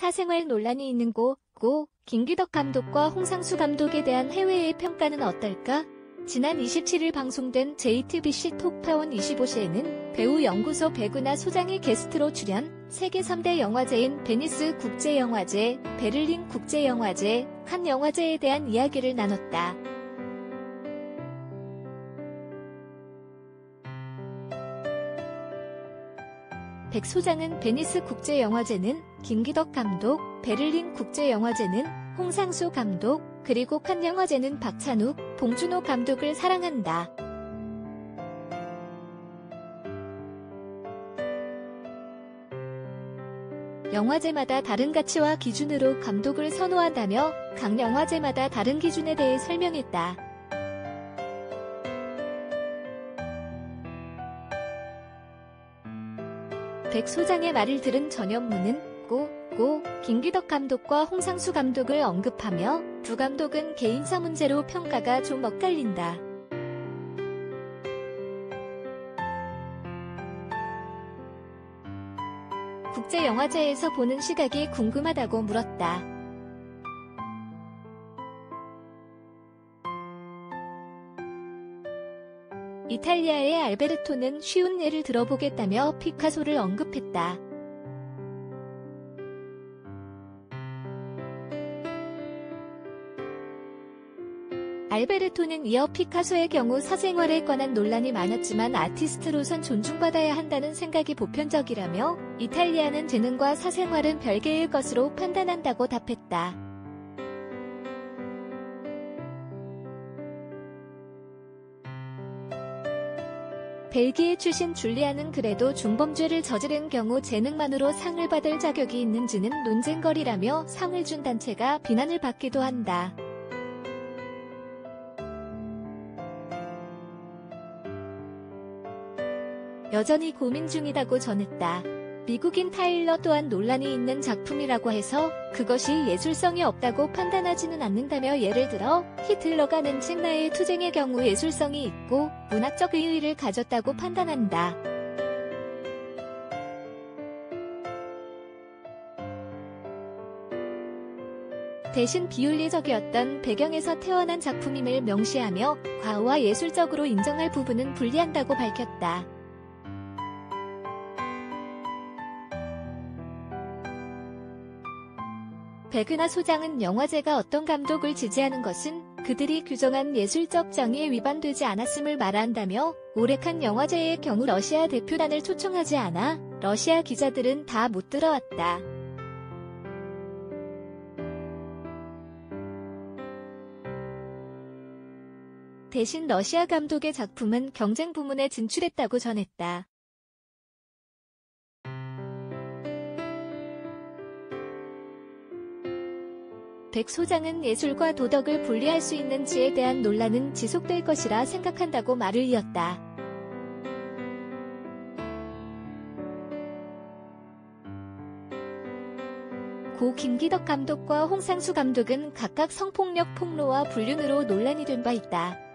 사생활 논란이 있는 고 고 김기덕 감독과 홍상수 감독에 대한 해외의 평가는 어떨까? 지난 27일 방송된 JTBC 톡파원 25시에는 배우 연구소 백은하 소장이 게스트로 출연, 세계 3대 영화제인 베니스 국제영화제, 베를린 국제영화제, 칸 영화제에 대한 이야기를 나눴다. 백 소장은 베니스 국제영화제는 김기덕 감독, 베를린 국제영화제는 홍상수 감독, 그리고 칸 영화제는 박찬욱, 봉준호 감독을 사랑한다. 영화제마다 다른 가치와 기준으로 감독을 선호한다며 각 영화제마다 다른 기준에 대해 설명했다. 백 소장의 말을 들은 전현무는 고, 고, 김기덕 감독과 홍상수 감독을 언급하며 두 감독은 개인사 문제로 평가가 좀 엇갈린다. 국제영화제에서 보는 시각이 궁금하다고 물었다. 이탈리아의 알베르토는 쉬운 예를 들어보겠다며 피카소를 언급했다. 알베르토는 이어 피카소의 경우 사생활에 관한 논란이 많았지만 아티스트로선 존중받아야 한다는 생각이 보편적이라며 이탈리아는 재능과 사생활은 별개의 것으로 판단한다고 답했다. 벨기에 출신 줄리아는 그래도 중범죄를 저지른 경우 재능만으로 상을 받을 자격이 있는지는 논쟁거리라며 상을 준 단체가 비난을 받기도 한다. 여전히 고민 중이다고 전했다. 미국인 타일러 또한 논란이 있는 작품이라고 해서 그것이 예술성이 없다고 판단하지는 않는다며 예를 들어 히틀러가 낸 책나의 투쟁의 경우 예술성이 있고 문학적 의의를 가졌다고 판단한다. 대신 비윤리적이었던 배경에서 태어난 작품임을 명시하며 과오와 예술적으로 인정할 부분은 분리한다고 밝혔다. 백은하 소장은 영화제가 어떤 감독을 지지하는 것은 그들이 규정한 예술적 정의에 위반되지 않았음을 말한다며 오레칸 영화제의 경우 러시아 대표단을 초청하지 않아 러시아 기자들은 다 못 들어왔다. 대신 러시아 감독의 작품은 경쟁 부문에 진출했다고 전했다. 백 소장은 예술과 도덕을 분리할 수 있는지에 대한 논란은 지속될 것이라 생각한다고 말을 이었다. 고 김기덕 감독과 홍상수 감독은 각각 성폭력 폭로와 불륜으로 논란이 된 바 있다.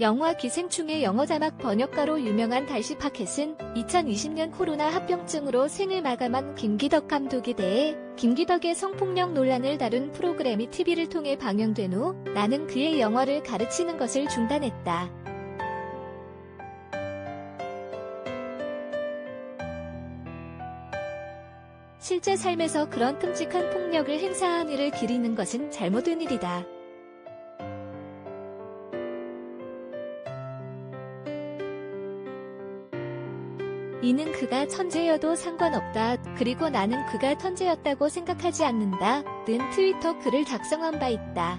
영화 기생충의 영어 자막 번역가로 유명한 달시 파켓은 2020년 코로나 합병증으로 생을 마감한 김기덕 감독에 대해 김기덕의 성폭력 논란을 다룬 프로그램이 TV를 통해 방영된 후 나는 그의 영화를 가르치는 것을 중단했다. 실제 삶에서 그런 끔찍한 폭력을 행사한 이를 기리는 것은 잘못된 일이다. 이는 그가 천재여도 상관없다. 그리고 나는 그가 천재였다고 생각하지 않는다. 는 트위터 글을 작성한 바 있다.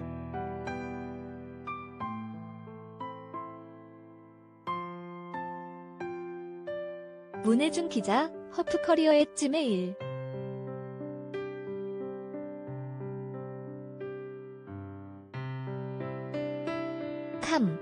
문혜준 기자, 허프커리어의 찜메일 캄